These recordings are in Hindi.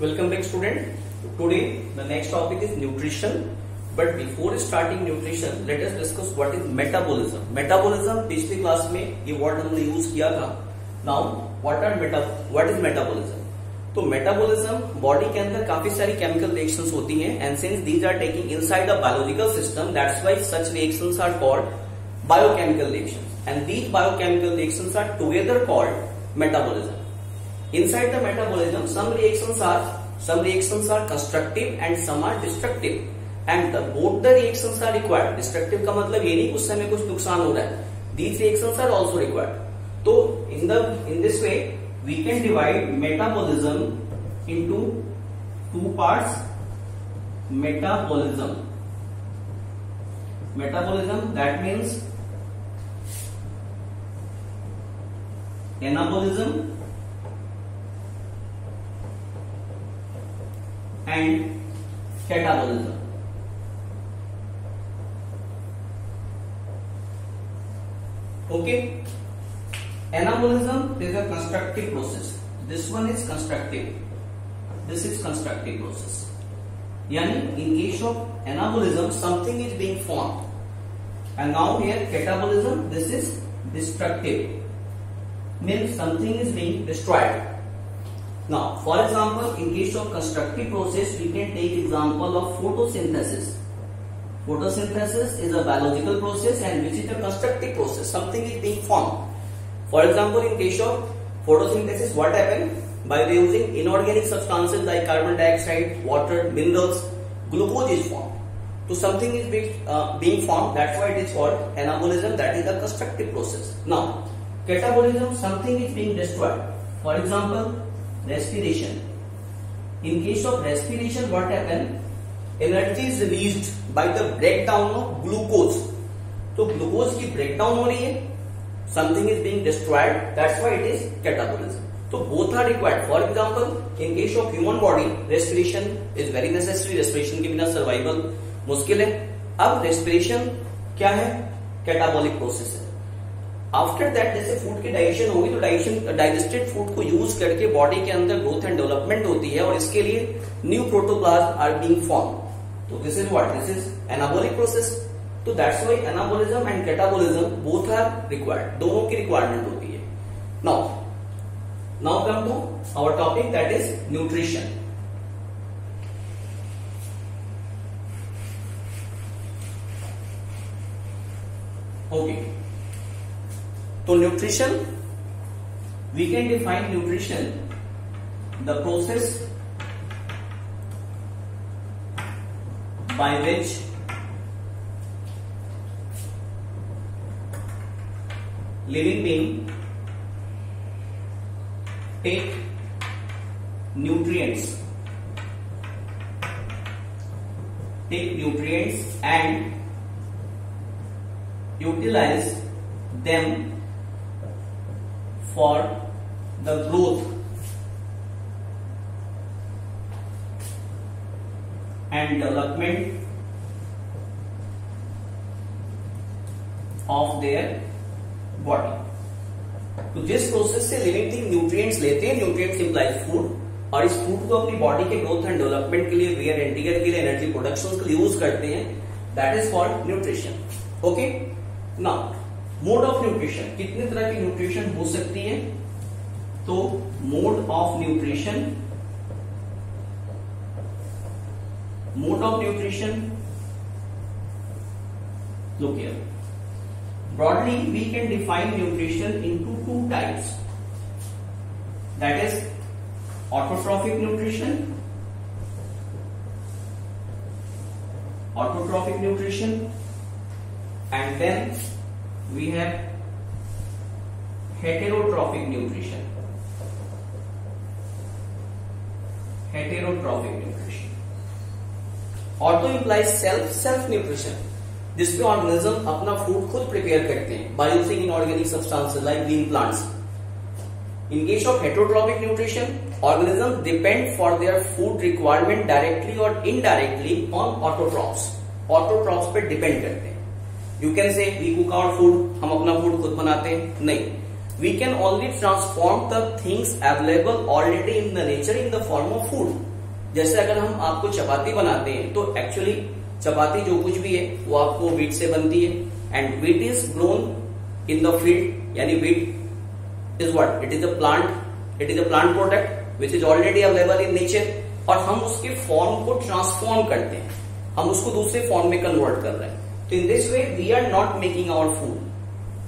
Welcome back student today the next topic is nutrition but before starting nutrition let us discuss what is metabolism metabolism पिछली क्लास में ये वर्ड हमने यूज़ किया था. Now what are meta what is metabolism तो मेटाबॉलिज्म बॉडी के अंदर काफ़ी सारी केमिकल रिएक्शंस होती हैं and since these are taking inside the biological system that's why such reactions are called biochemical reactions and these biochemical reactions are together called metabolism Inside the metabolism, some reactions are some reactions are constructive and some are destructive. And the, both the reactions are required. Destructive का मतलब ये नहीं उस समय कुछ नुकसान हो रहा है. These reactions are also required. तो in the in this way we can divide metabolism into two parts. Metabolism. Metabolism that means anabolism and catabolism. Okay. Anabolism is a constructive process. This one is constructive. This is constructive process. Yani in case of anabolism, something is being formed. And now here catabolism, this is destructive. Means something is being destroyed. Now, for example, in case of constructive process, we can take example of photosynthesis. Photosynthesis is a biological process and which is a constructive process. Something is being formed. For example, in case of photosynthesis, what happens? By using inorganic substances like carbon dioxide, water, minerals, glucose is formed. So something is being, uh, being formed. That's why it is called anabolism. That is a constructive process. Now, catabolism, something is being destroyed. For example, respiration. In case of respiration, what happen? Energy is released by the breakdown of glucose. तो ग्लूकोज की ब्रेकडाउन हो रही है। Something is being destroyed that's why it is catabolism तो both are required for example in case of human body respiration is very necessary respiration के बिना सर्वाइवल मुश्किल है। अब रेस्पिरेशन क्या है? कैटाबोलिक प्रोसेस है। आफ्टर दैट जैसे फ़ूड की डाइजेशन होगी तो डाइजेशन डाइजेस्टेड फ़ूड को यूज़ करके बॉडी के अंदर ग्रोथ एंड डेवलपमेंट होती है और इसके लिए new protoplasm are being form तो this is what this is anabolic process तो that's why anabolism and catabolism both are required दोनों की रिक्वायरमेंट होती है. Now now come to our topic that is nutrition okay okay. तो nutrition we can define nutrition the process by which living being take nutrients take nutrients and utilize them for the growth. And development of their body. तो जिस प्रोसेस से लिविंग थिंग न्यूट्रिएंट्स लेते हैं न्यूट्रिएंट्स इंप्लाइज फ़ूड और इस फ़ूड को अपनी बॉडी के ग्रोथ एंड डेवलपमेंट के लिए वेयर एंटीगर के लिए एनर्जी प्रोडक्शन के लिए यूज़ करते हैं that is called nutrition okay now mode of nutrition कितने तरह की न्यूट्रिशन हो सकती है तो mode of nutrition mode of nutrition look here broadly we can define nutrition into two types that is autotrophic nutrition autotrophic nutrition and then we have heterotrophic nutrition. Heterotrophic nutrition. Auto implies self self nutrition जिसमें ऑर्गेनिज्म अपना फ़ूड खुद प्रिपेयर करते हैं। By using inorganic substances like green plants in case of heterotrophic nutrition organism depend for their food requirement directly और इनडायरेक्टली ऑन ऑटोट्रॉप्स ऑटोट्रॉप्स पे डिपेंड करते हैं। You can say we cook our food हम अपना फ़ूड खुद बनाते हैं। नहीं। We can only transform the things available already in the nature in the form of food. जैसे अगर हम आपको चपाती बनाते हैं तो एक्चुअली चपाती जो कुछ भी है, वो आपको वीट से बनती है। And wheat is grown in the field यानी wheat is what it is a plant it is a plant product which is already available in nature और हम उसके फॉर्म को ट्रांसफॉर्म करते हैं। हम उसको दूसरे फॉर्म में कन्वर्ट कर रहे हैं। So in this way, we are not making our food.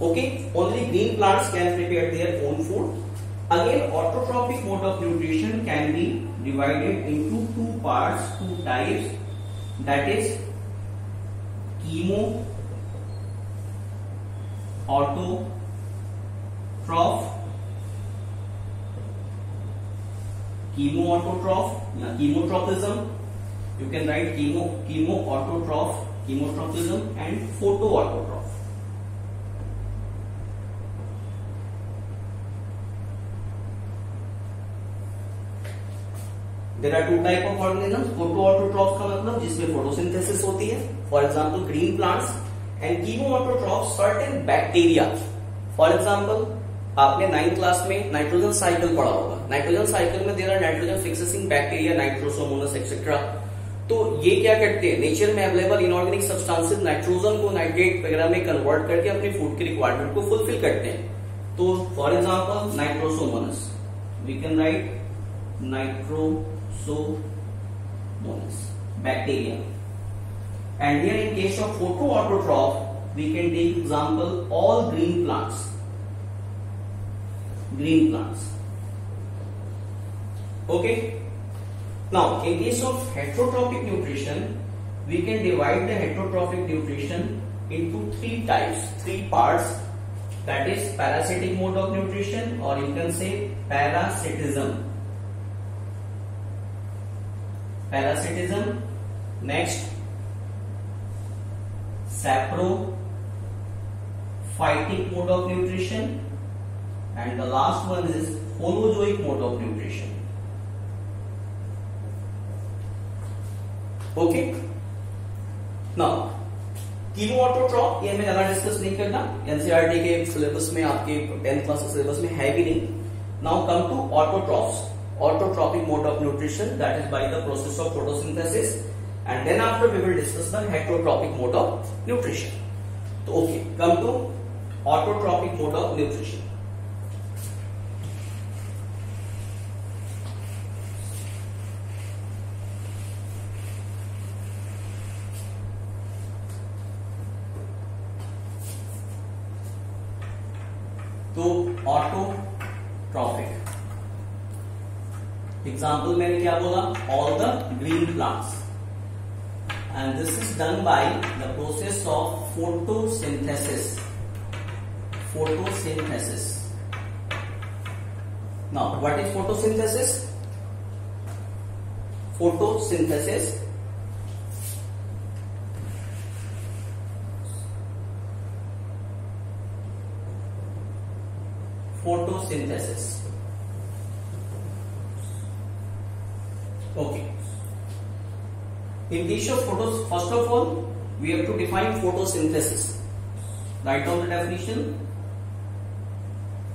Okay, only green plants can prepare their own food. Again, autotrophic mode of nutrition can be divided into two parts, two types. That is chemo autotroph chemoautotroph autotroph, chemotrophism you can write chemo chemoautotroph chemotrophism and photoautotroph. There are two type of organism photoautotroph का मतलब जिसमें फोटोसिंथेसिस होती है for example green plants and chemoautotroph certain bacteria for example आपने नाइन्थ क्लास में नाइट्रोजन साइकिल पढ़ा होगा। नाइट्रोजन साइकिल में there are nitrogen fixing bacteria Nitrosomonas etcetera तो ये क्या करते हैं नेचर में अवेलेबल इनऑर्गेनिक सब्सटेंसेस नाइट्रोजन को नाइट्रेट वगैरह में कन्वर्ट करके अपने फ़ूड की रिक्वायरमेंट को फुलफिल करते हैं तो for example Nitrosomonas we can write nitro Pseudomonas, bacteria. And here in case of photoautotroph, we can take example all green plants. Green plants. Okay. Now, in case of heterotrophic nutrition, we can divide the heterotrophic nutrition into three types, three parts. That is parasitic mode of nutrition or you can say parasitism. parasitism next saprophytic mode of nutrition and the last one is holozoic mode of nutrition okay now तीनों ऑटोट्रॉप ये हमें ज़्यादा डिस्कस नहीं करना एनसीईआरटी के सिलेबस में, आपके टेंथ क्लास के सिलेबस में है भी नहीं। Now come to autotroph autotrophic mode of nutrition that is by the process of photosynthesis and then after we will discuss the heterotrophic mode of nutrition तो okay come to autotrophic mode of nutrition autotrophic example मैंने क्या बोला? All the green plants and this is done by the process of photosynthesis photosynthesis now what is photosynthesis photosynthesis photosynthesis Okay. In case of photos, first of all, we have to define photosynthesis. Write down the definition.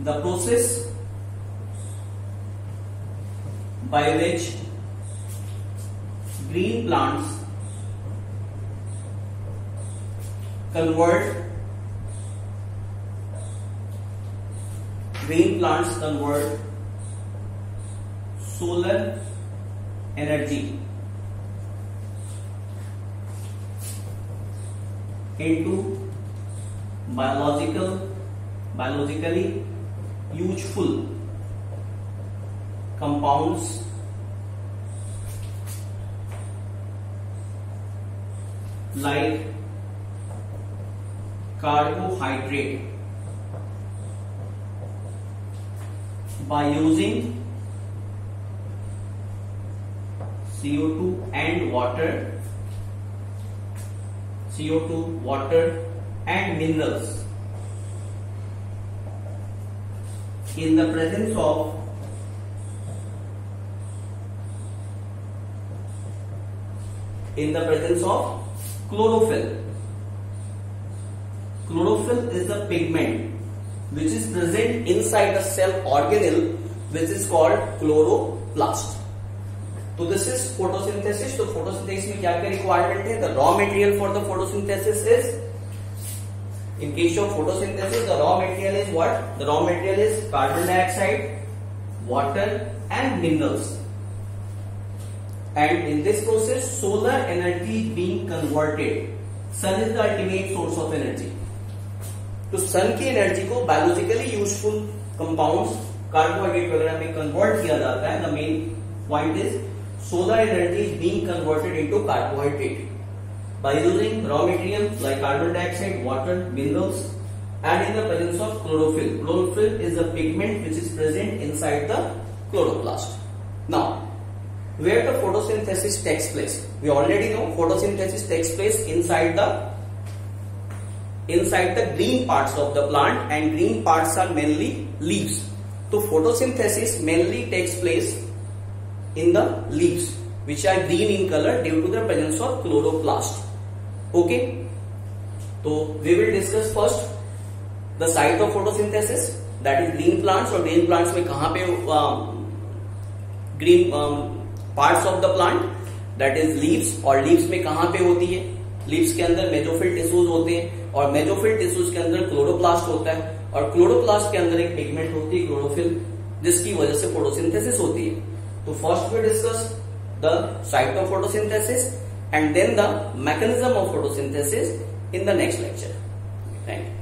The process by which green plants convert green plants convert solar energy into biological biologically useful compounds like carbohydrate by using CO2 and water, CO2, water and minerals in the presence of in the presence of chlorophyll. Chlorophyll is the pigment which is present inside the cell organelle which is called chloroplast. तो दिस इज़ फोटोसिंथेसिस तो फोटोसिंथेसिस में क्या क्या रिक्वायरमेंट है the raw material for the photosynthesis is in case of photosynthesis the raw material is what the raw material is carbon dioxide water and minerals and in this process solar energy is being converted sun is the ultimate source of energy तो सन की एनर्जी को बायोलॉजिकली यूजफुल कंपाउंड्स कार्बोहाइड्रेट वगैरह में कन्वर्ट किया जाता है। The main point is solar energy is being converted into carbohydrate by using raw material like carbon dioxide water minerals and in the presence of chlorophyll chlorophyll is a pigment which is present inside the chloroplast now where the photosynthesis takes place we already know photosynthesis takes place inside the inside the green parts of the plant and green parts are mainly leaves. So photosynthesis mainly takes place in the leaves which are green in color due to the presence of chloroplast. Okay. So we will discuss first the site of photosynthesis that is green plants or green plants में कहाँ पे um, green um, parts of the plant that is leaves और leaves में कहाँ पे होती है लीव्स के अंदर मेजोफिल टिश्यूज होते हैं और मेजोफिल टिश्यूज के अंदर क्लोरोप्लास्ट होता है और क्लोरोप्लास्ट के अंदर एक पिगमेंट होती है क्लोरोफिल, जिसकी वजह से फोटोसिंथेसिस होती है। तो first we discuss the site of photosynthesis and then the mechanism of photosynthesis in the next lecture thank you